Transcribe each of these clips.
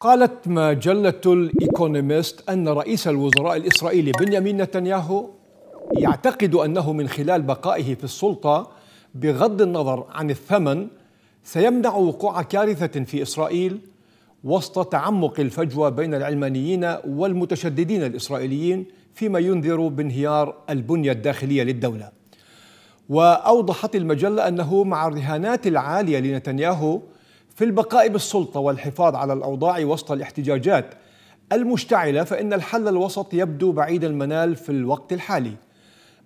قالت مجلة الإيكونومست أن رئيس الوزراء الإسرائيلي بنيامين نتنياهو يعتقد أنه من خلال بقائه في السلطة بغض النظر عن الثمن سيمنع وقوع كارثة في إسرائيل وسط تعمق الفجوة بين العلمانيين والمتشددين الإسرائيليين فيما ينذر بانهيار البنية الداخلية للدولة. وأوضحت المجلة أنه مع الرهانات العالية لنتنياهو في البقاء بالسلطة والحفاظ على الأوضاع وسط الاحتجاجات المشتعلة فإن الحل الوسط يبدو بعيد المنال في الوقت الحالي.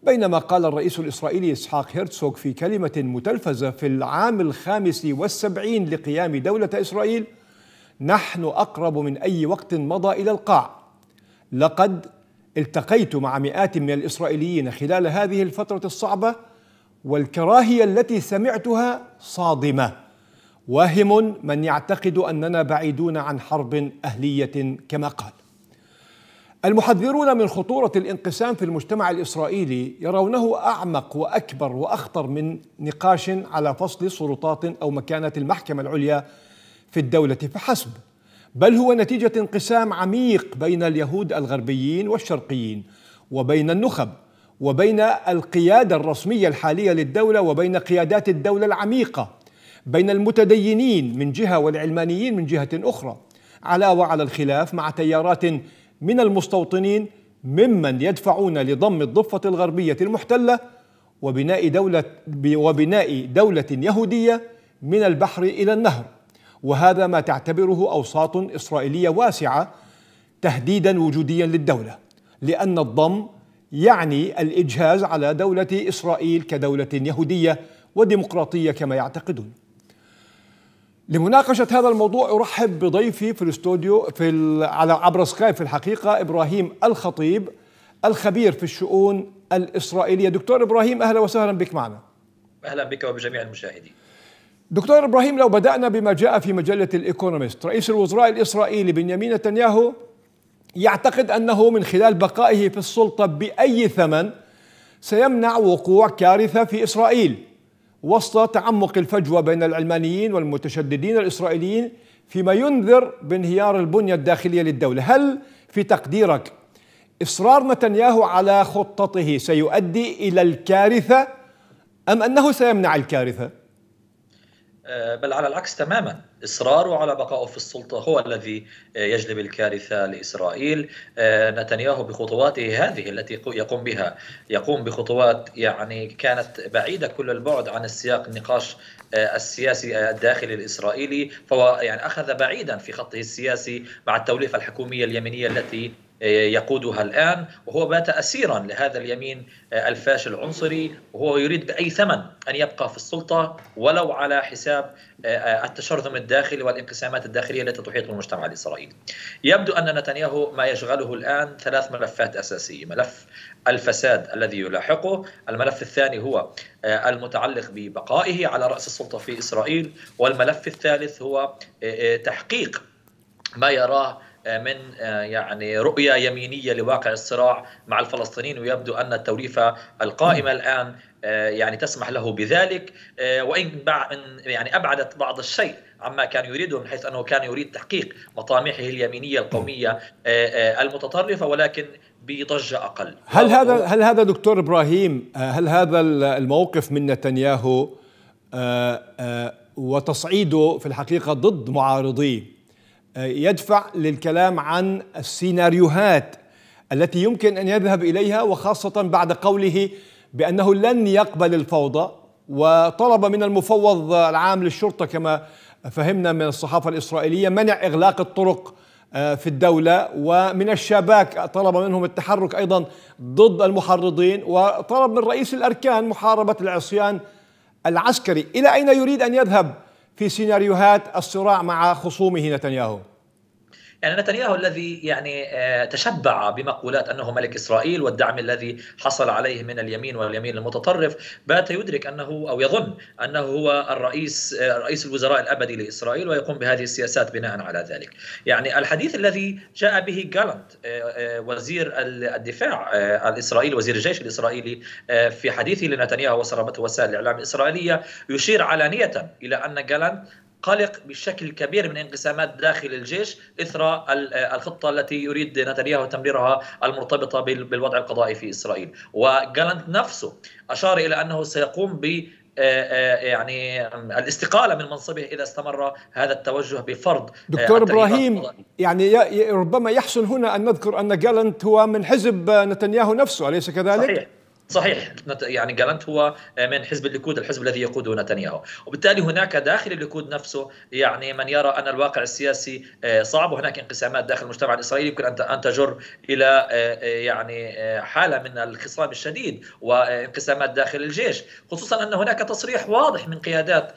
بينما قال الرئيس الإسرائيلي إسحاق هيرتسوغ في كلمة متلفزة في العام الخامس والسبعين لقيام دولة إسرائيل نحن أقرب من أي وقت مضى إلى القاع. لقد التقيت مع مئات من الإسرائيليين خلال هذه الفترة الصعبة والكراهية التي سمعتها صادمة. واهم من يعتقد أننا بعيدون عن حرب أهلية كما قال. المحذرون من خطورة الانقسام في المجتمع الإسرائيلي يرونه أعمق وأكبر وأخطر من نقاش على فصل سلطات أو مكانة المحكمة العليا في الدولة فحسب. بل هو نتيجة انقسام عميق بين اليهود الغربيين والشرقيين وبين النخب وبين القيادة الرسمية الحالية للدولة وبين قيادات الدولة العميقة بين المتدينين من جهة والعلمانيين من جهة أخرى علاوه على الخلاف مع تيارات من المستوطنين ممن يدفعون لضم الضفة الغربية المحتلة وبناء دولة وبناء دولة يهودية من البحر إلى النهر. وهذا ما تعتبره أوساط إسرائيلية واسعة تهديدا وجوديا للدولة لأن الضم يعني الإجهاز على دولة إسرائيل كدولة يهودية وديمقراطية كما يعتقدون. لمناقشة هذا الموضوع أرحب بضيفي في الاستوديو في على عبر سكايب في الحقيقة إبراهيم الخطيب الخبير في الشؤون الإسرائيلية. دكتور إبراهيم أهلا وسهلا بك معنا. أهلا بك وبجميع المشاهدين. دكتور إبراهيم لو بدأنا بما جاء في مجلة الإيكونومست رئيس الوزراء الإسرائيلي بنيامين نتنياهو يعتقد أنه من خلال بقائه في السلطة بأي ثمن سيمنع وقوع كارثة في إسرائيل. وسط تعمق الفجوة بين العلمانيين والمتشددين الإسرائيليين فيما ينذر بانهيار البنية الداخلية للدولة، هل في تقديرك إصرار نتنياهو على خطته سيؤدي إلى الكارثة أم أنه سيمنع الكارثة؟ آه، بل على العكس تماما. إصراره على بقائه في السلطة هو الذي آه، يجلب الكارثة لإسرائيل. آه، نتنياهو بخطواته هذه التي يقوم بها. يقوم بخطوات يعني كانت بعيدة كل البعد عن السياق النقاش السياسي الداخلي الإسرائيلي. فهو يعني أخذ بعيدا في خطه السياسي مع التوليفة الحكومية اليمينية التي يقودها الآن وهو بات أسيرا لهذا اليمين الفاشل العنصري وهو يريد بأي ثمن أن يبقى في السلطة ولو على حساب التشرذم الداخلي والانقسامات الداخلية التي تحيط بالمجتمع الإسرائيلي. يبدو أن نتنياهو ما يشغله الآن ثلاث ملفات أساسية. ملف الفساد الذي يلاحقه الملف الثاني هو المتعلق ببقائه على رأس السلطة في إسرائيل والملف الثالث هو تحقيق ما يراه من آه، يعني رؤية يمينية لواقع الصراع مع الفلسطينيين ويبدو أن التوليفة القائمة الآن آه، يعني تسمح له بذلك آه، وإن يعني أبعدت بعض الشيء عما كان يريده من حيث أنه كان يريد تحقيق مطامحه اليمينية القومية المتطرفة ولكن بضجة أقل. هل هذا هل هذا دكتور إبراهيم هل هذا الموقف من نتنياهو وتصعيده في الحقيقة ضد معارضيه؟ يدفع للكلام عن السيناريوهات التي يمكن أن يذهب إليها وخاصة بعد قوله بأنه لن يقبل الفوضى وطلب من المفوض العام للشرطة كما فهمنا من الصحافة الإسرائيلية منع إغلاق الطرق آه، في الدولة ومن الشباك طلب منهم التحرك أيضا ضد المحرضين وطلب من رئيس الأركان محاربة العصيان العسكري. إلى أين يريد أن يذهب؟ في سيناريوهات الصراع مع خصومه نتنياهو. يعني نتنياهو الذي يعني آه، تشبع بمقولات أنه ملك إسرائيل والدعم الذي حصل عليه من اليمين واليمين المتطرف بات يدرك أنه أو يظن أنه هو الرئيس آه، رئيس الوزراء الأبدي لإسرائيل ويقوم بهذه السياسات بناء على ذلك. يعني الحديث الذي جاء به جالنت آه، وزير الدفاع الإسرائيلي وزير الجيش الإسرائيلي في حديثه لنتنياهو وسربته وسائل الإعلام الإسرائيلية يشير علانية إلى أن جالنت قلق بشكل كبير من انقسامات داخل الجيش إثر الخطة التي يريد نتنياهو تمريرها المرتبطة بالوضع القضائي في إسرائيل. وجالنت نفسه أشار إلى أنه سيقوم ب يعني الاستقالة من منصبه إذا استمر هذا التوجه بفرض دكتور إبراهيم يعني ربما يحسن هنا أن نذكر أن جالنت هو من حزب نتنياهو نفسه أليس كذلك؟ صحيح. صحيح. يعني جالنت هو من حزب الليكود الحزب الذي يقوده نتنياهو. وبالتالي هناك داخل الليكود نفسه يعني من يرى أن الواقع السياسي آه، صعب. وهناك انقسامات داخل المجتمع الإسرائيلي يمكن أن تجر إلى آه، آه، يعني حالة من الخصام الشديد وانقسامات داخل الجيش. خصوصا أن هناك تصريح واضح من قيادات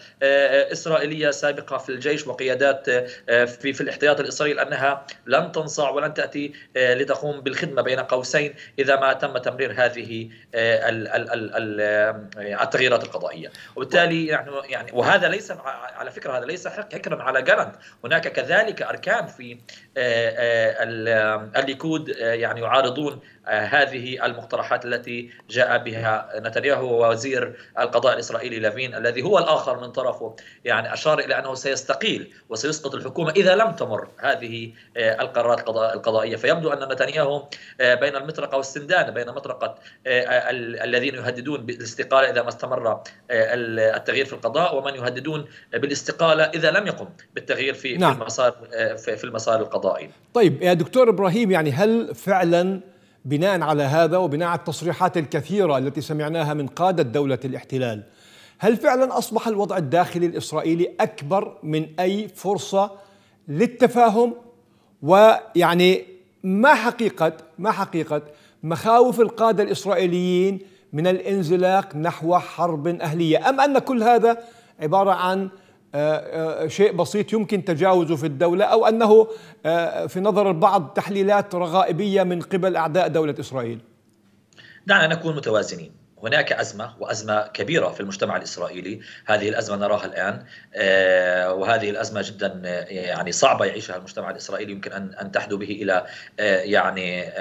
إسرائيلية سابقة في الجيش وقيادات في, في الاحتياط الإسرائيلي أنها لن تنصاع ولن تأتي لتقوم بالخدمة بين قوسين إذا ما تم تمرير هذه التغييرات القضائية. وبالتالي يعني يعني وهذا ليس على فكرة هذا ليس حكرا على جرند هناك كذلك أركان في آه، آه، الليكود آه، يعني يعارضون هذه المقترحات التي جاء بها نتنياهو ووزير القضاء الإسرائيلي لافين الذي هو الآخر من طرفه يعني أشار إلى أنه سيستقيل وسيسقط الحكومة إذا لم تمر هذه القرارات القضائية فيبدو أن نتنياهو بين المطرقة والسندان بين مطرقة الذين يهددون بالاستقالة إذا ما استمر التغيير في القضاء ومن يهددون بالاستقالة إذا لم يقم بالتغيير في نعم. المسار في المسار القضائي. طيب يا دكتور إبراهيم يعني هل فعلا بناء على هذا وبناء على التصريحات الكثيرة التي سمعناها من قادة دولة الاحتلال هل فعلا أصبح الوضع الداخلي الإسرائيلي أكبر من أي فرصة للتفاهم؟ ويعني ما حقيقة ما حقيقة مخاوف القادة الإسرائيليين من الانزلاق نحو حرب أهلية؟ أم أن كل هذا عبارة عن شيء بسيط يمكن تجاوزه في الدولة أو أنه آه، في نظر البعض تحليلات رغائبية من قبل أعداء دولة إسرائيل. دعنا نكون متوازنين. هناك أزمة وأزمة كبيرة في المجتمع الإسرائيلي. هذه الأزمة نراها الآن. وهذه الأزمة جدا يعني صعبة يعيشها المجتمع الإسرائيلي. يمكن أن أن تحدو به إلى يعني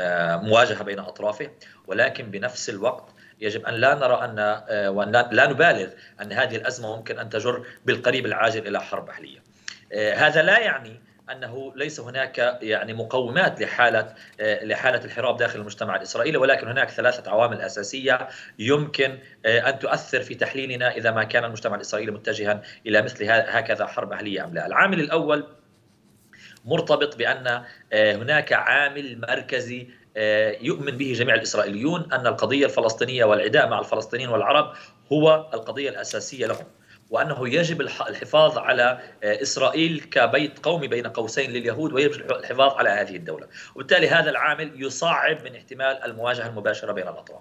مواجهة بين أطرافه. ولكن بنفس الوقت يجب أن لا نرى أن آه، وأن لا نبالغ أن هذه الأزمة ممكن أن تجر بالقريب العاجل إلى حرب أهلية آه، هذا لا يعني أنه ليس هناك يعني مقومات لحالة آه، لحالة الحراب داخل المجتمع الإسرائيلي ولكن هناك ثلاثة عوامل أساسية يمكن أن تؤثر في تحليلنا إذا ما كان المجتمع الإسرائيلي متجها إلى مثل هكذا حرب اهليه أم لا. العامل الأول مرتبط بأن هناك عامل مركزي يؤمن به جميع الإسرائيليون أن القضية الفلسطينية والعداء مع الفلسطينيين والعرب هو القضية الأساسية لهم. وأنه يجب الحفاظ على آه، إسرائيل كبيت قومي بين قوسين لليهود ويجب الحفاظ على هذه الدولة. وبالتالي هذا العامل يصعب من احتمال المواجهة المباشرة بين الأطراف.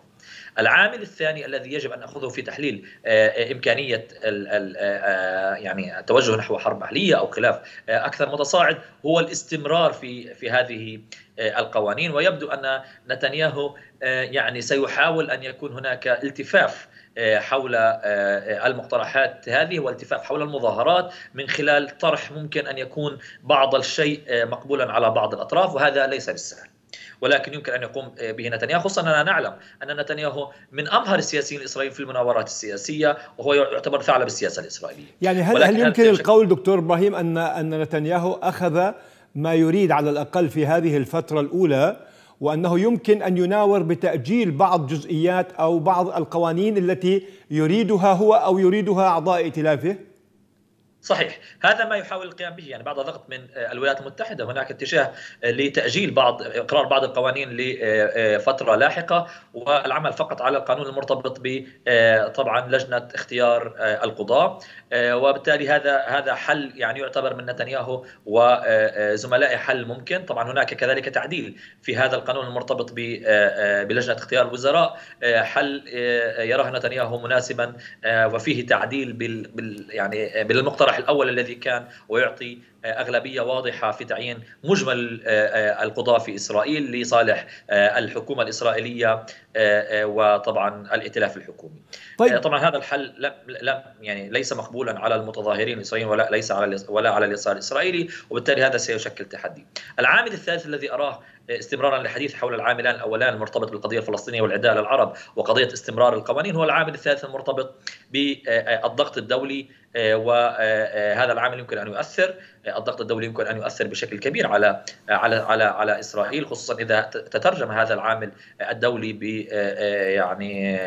العامل الثاني الذي يجب أن ناخذه في تحليل آه، إمكانية يعني التوجه نحو حرب أهلية أو خلاف أكثر متصاعد هو الاستمرار في في هذه آه، القوانين. ويبدو أن نتنياهو آه، يعني سيحاول أن يكون هناك التفاف آه، حول المقترحات هذه والتفاف حول المظاهرات من خلال طرح ممكن أن يكون بعض الشيء مقبولا على بعض الأطراف وهذا ليس بالسهل. ولكن يمكن أن يقوم به نتنياهو خصوصا اننا نعلم أن نتنياهو من أمهر السياسيين الإسرائيليين في المناورات السياسية وهو يعتبر ثعلب السياسة الإسرائيلية. يعني هل هل يمكن القول دكتور إبراهيم ان أن نتنياهو أخذ ما يريد على الأقل في هذه الفترة الأولى وأنه يمكن أن يناور بتأجيل بعض جزئيات أو بعض القوانين التي يريدها هو أو يريدها أعضاء ائتلافه. صحيح. هذا ما يحاول القيام به. يعني بعد ضغط من آه، الولايات المتحدة. هناك اتجاه آه، لتأجيل بعض إقرار بعض القوانين لفترة لاحقة والعمل فقط على القانون المرتبط ب آه، طبعا لجنة اختيار القضاة وبالتالي هذا هذا حل يعني يعتبر من نتنياهو وزملائه حل ممكن. طبعا هناك كذلك تعديل في هذا القانون المرتبط بلجنة اختيار الوزراء. حل يراه نتنياهو مناسبا وفيه تعديل بال يعني بالمقترح الأول الذي كان ويعطي أغلبية واضحة في تعيين مجمل القضاة في إسرائيل لصالح الحكومة الإسرائيلية وطبعا الائتلاف الحكومي. طيب. طبعا هذا الحل لم لم يعني ليس مقبولا على المتظاهرين الإسرائيليين ولا ليس على ولا على اليسار الإسرائيلي وبالتالي هذا سيشكل تحدي. العامل الثالث الذي أراه استمرارا للحديث حول العاملان الأولان المرتبط بالقضية الفلسطينية والعداء للعرب وقضية استمرار القوانين هو العامل الثالث المرتبط بالضغط الدولي وهذا العامل يمكن أن يؤثر الضغط الدولي يمكن أن يؤثر بشكل كبير على على على على إسرائيل خصوصا إذا تترجم هذا العامل الدولي ب يعني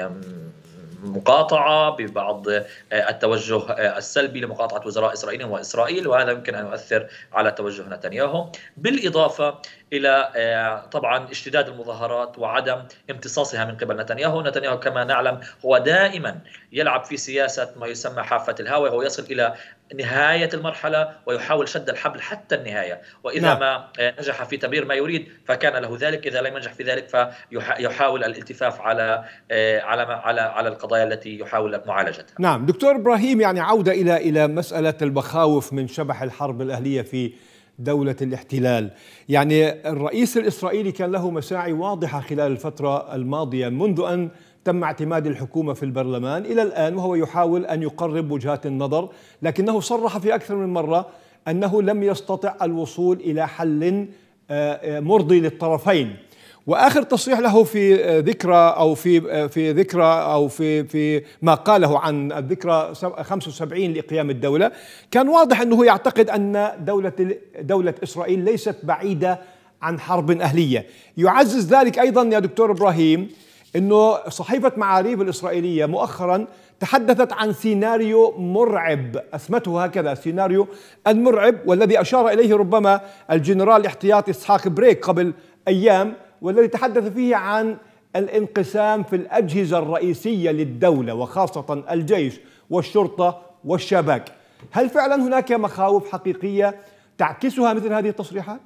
مقاطعة ببعض التوجه السلبي لمقاطعة وزراء إسرائيل وإسرائيل وهذا يمكن أن يؤثر على توجه نتنياهو. بالإضافة إلى طبعا اشتداد المظاهرات وعدم امتصاصها من قبل نتنياهو، نتنياهو كما نعلم هو دائما يلعب في سياسة ما يسمى حافة الهاويه وهو يصل إلى نهاية المرحلة ويحاول شد الحبل حتى النهاية، وإذا نعم. ما نجح في تبرير ما يريد فكان له ذلك، إذا لم ينجح في ذلك فيحاول الالتفاف على على على على القضايا التي يحاول معالجتها. نعم، دكتور إبراهيم يعني عودة إلى إلى مسألة المخاوف من شبح الحرب الأهلية في دولة الاحتلال. يعني الرئيس الإسرائيلي كان له مساعي واضحة خلال الفترة الماضية منذ أن تم اعتماد الحكومة في البرلمان إلى الآن وهو يحاول أن يقرب وجهات النظر لكنه صرح في أكثر من مرة أنه لم يستطع الوصول إلى حل مرضي للطرفين. وآخر تصريح له في ذكرى أو في في ذكرى أو في في ما قاله عن الذكرى 75 لاقيام الدولة. كان واضح أنه يعتقد أن دولة دولة إسرائيل ليست بعيدة عن حرب أهلية. يعزز ذلك أيضا يا دكتور إبراهيم أنه صحيفة معاريف الإسرائيلية مؤخرا تحدثت عن سيناريو مرعب اسميته هكذا السيناريو المرعب والذي أشار إليه ربما الجنرال الاحتياطي إسحاق بريك قبل أيام. والذي تحدث فيه عن الانقسام في الأجهزة الرئيسية للدولة وخاصة الجيش والشرطة والشباك. هل فعلا هناك مخاوف حقيقية تعكسها مثل هذه التصريحات؟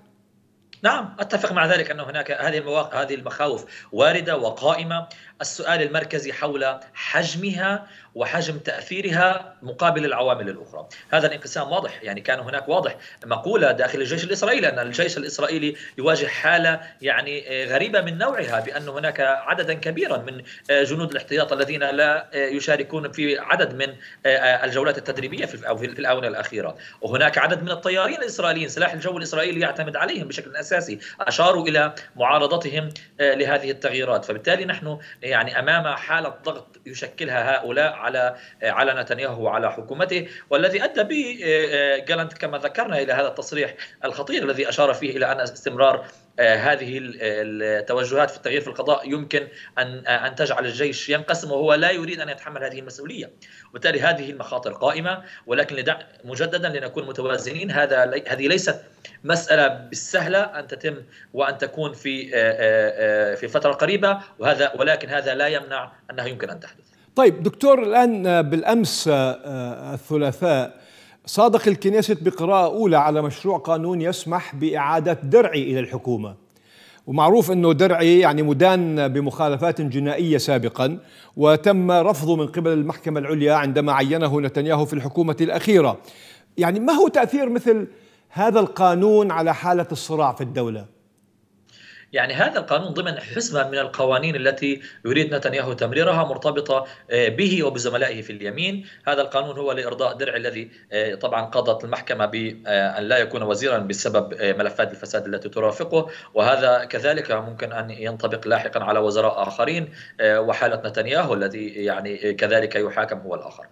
نعم أتفق مع ذلك أن هناك هذه المواقع هذه المخاوف واردة وقائمة. السؤال المركزي حول حجمها وحجم تأثيرها مقابل العوامل الأخرى. هذا الانقسام واضح يعني كان هناك واضح مقولة داخل الجيش الإسرائيلي أن الجيش الإسرائيلي يواجه حالة يعني غريبة من نوعها بأن هناك عددا كبيرا من جنود الاحتياط الذين لا يشاركون في عدد من الجولات التدريبية في أو في الآونة الأخيرة. وهناك عدد من الطيارين الإسرائيليين سلاح الجو الإسرائيلي يعتمد عليهم بشكل اساسي أشاروا إلى معارضتهم لهذه التغييرات. فبالتالي نحن يعني أمام حالة ضغط يشكلها هؤلاء على على نتنياهو وعلى حكومته والذي أدى به جالنت كما ذكرنا إلى هذا التصريح الخطير الذي أشار فيه إلى أن استمرار هذه التوجهات في التغيير في القضاء يمكن أن أن تجعل الجيش ينقسم وهو لا يريد أن يتحمل هذه المسؤولية، وبالتالي هذه المخاطر قائمة ولكن لدع مجددا لنكون متوازنين هذا هذه ليست مسألة بالسهلة أن تتم وأن تكون في في فترة قريبة وهذا ولكن هذا لا يمنع انها يمكن أن تحدث. طيب دكتور الآن بالأمس الثلاثاء صادق الكنيست بقراءة أولى على مشروع قانون يسمح بإعادة درعي إلى الحكومة ومعروف أنه درعي يعني مدان بمخالفات جنائية سابقا وتم رفضه من قبل المحكمة العليا عندما عينه نتنياهو في الحكومة الأخيرة يعني ما هو تأثير مثل هذا القانون على حالة الصراع في الدولة؟ يعني هذا القانون ضمن حزمه من القوانين التي يريد نتنياهو تمريرها مرتبطة به وبزملائه في اليمين، هذا القانون هو لإرضاء درع الذي طبعا قضت المحكمة بان لا يكون وزيرا بسبب ملفات الفساد التي ترافقه، وهذا كذلك ممكن أن ينطبق لاحقا على وزراء آخرين وحالة نتنياهو الذي يعني كذلك يحاكم هو الآخر.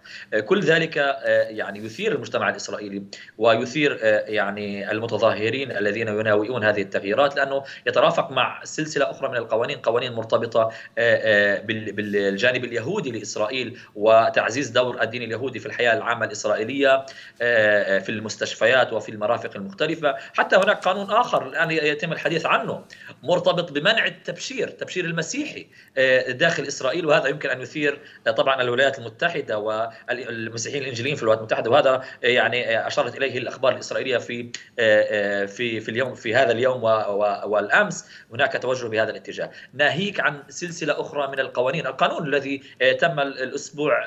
كل ذلك يعني يثير المجتمع الإسرائيلي ويثير يعني المتظاهرين الذين يناوئون هذه التغييرات لأنه يترافق مع سلسلة أخرى من القوانين قوانين مرتبطة بالجانب اليهودي لإسرائيل وتعزيز دور الدين اليهودي في الحياة العامة الإسرائيلية في المستشفيات وفي المرافق المختلفة. حتى هناك قانون آخر الآن يتم الحديث عنه مرتبط بمنع التبشير التبشير المسيحي داخل إسرائيل. وهذا يمكن أن يثير طبعا الولايات المتحدة والمسيحيين الانجيليين في الولايات المتحدة. وهذا يعني أشارت إليه الأخبار الإسرائيلية في في في اليوم في هذا اليوم والأمس. هناك توجه بهذا الاتجاه. ناهيك عن سلسلة أخرى من القوانين. القانون الذي تم الأسبوع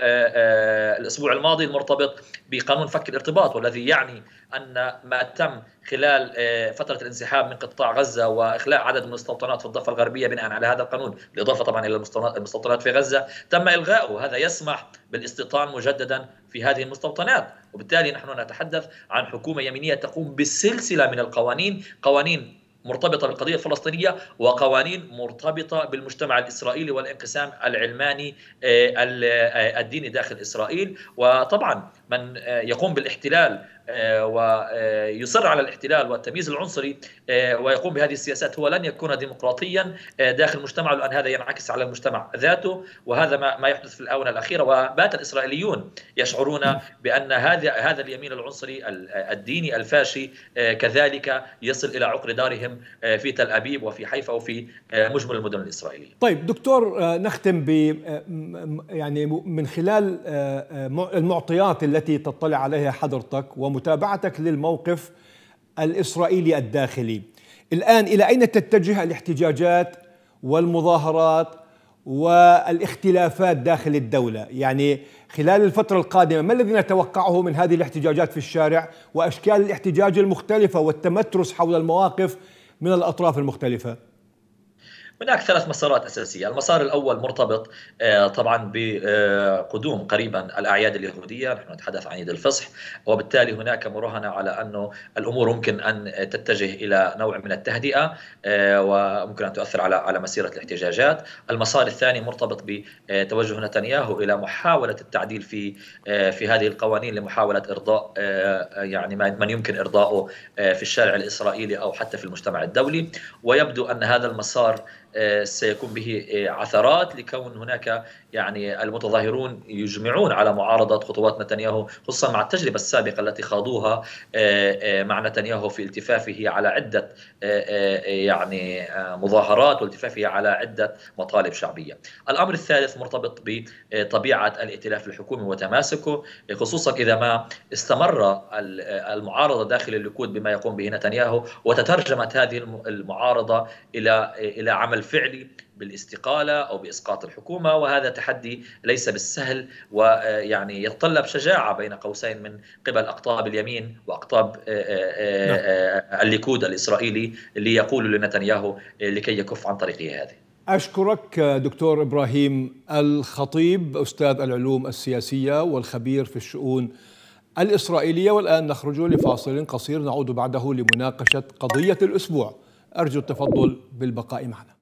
الأسبوع الماضي المرتبط بقانون فك الارتباط والذي يعني أن ما تم خلال فترة الانسحاب من قطاع غزة وإخلاء عدد من المستوطنات في الضفة الغربية بناء على هذا القانون بالإضافة طبعا إلى المستوطنات في غزة تم إلغاؤه. هذا يسمح بالاستيطان مجددا في هذه المستوطنات. وبالتالي نحن نتحدث عن حكومة يمينية تقوم بسلسلة من القوانين قوانين مرتبطة بالقضية الفلسطينية وقوانين مرتبطة بالمجتمع الإسرائيلي والانقسام العلماني الديني داخل إسرائيل. وطبعا من يقوم بالاحتلال آه، ويصر على الاحتلال والتمييز العنصري آه، ويقوم بهذه السياسات. هو لن يكون ديمقراطيا آه، داخل مجتمعه لأن هذا ينعكس على المجتمع ذاته. وهذا ما يحدث في الآونة الأخيرة. وبات الإسرائيليون يشعرون بأن هذا هذا اليمين العنصري الديني الفاشي كذلك يصل إلى عقر دارهم في تل أبيب وفي حيفا وفي مجمل المدن الإسرائيلية. طيب دكتور نختم ب يعني من خلال المعطيات التي تطلع عليها حضرتك ومتابعتك للموقف الإسرائيلي الداخلي. الآن إلى أين تتجه الاحتجاجات والمظاهرات والاختلافات داخل الدولة؟ يعني خلال الفترة القادمة ما الذي نتوقعه من هذه الاحتجاجات في الشارع وأشكال الاحتجاج المختلفة والتمترس حول المواقف من الأطراف المختلفة؟ هناك ثلاث مسارات أساسية، المسار الأول مرتبط آه، طبعا بقدوم قريبا الأعياد اليهودية، نحن نتحدث عن عيد الفصح، وبالتالي هناك مراهنة على أنه الأمور ممكن أن تتجه إلى نوع من التهدئة آه، وممكن أن تؤثر على على مسيرة الاحتجاجات، المسار الثاني مرتبط بتوجه نتنياهو إلى محاولة التعديل في آه، في هذه القوانين لمحاولة إرضاء يعني من يمكن ارضائه في الشارع الإسرائيلي أو حتى في المجتمع الدولي، ويبدو أن هذا المسار سيكون به آه، عثرات لكون هناك يعني المتظاهرون يجمعون على معارضة خطوات نتنياهو خصوصا مع التجربة السابقة التي خاضوها آه، مع نتنياهو في التفافه على عدة يعني مظاهرات والتفافه على عدة مطالب شعبية. الأمر الثالث مرتبط بطبيعة الائتلاف الحكومي وتماسكه خصوصا إذا ما استمر المعارضة داخل الليكود بما يقوم به نتنياهو وتترجمت هذه المعارضة إلى إلى عمل فعلي بالاستقالة أو بإسقاط الحكومة وهذا تحدي ليس بالسهل ويعني يتطلب شجاعة بين قوسين من قبل أقطاب اليمين وأقطاب آه، آه، آه، الليكود الإسرائيلي أن يقول لنتنياهو لكي يكف عن طريقه هذه. أشكرك دكتور إبراهيم الخطيب أستاذ العلوم السياسية والخبير في الشؤون الإسرائيلية. والآن نخرج لفاصل قصير نعود بعده لمناقشة قضية الأسبوع. أرجو التفضل بالبقاء معنا.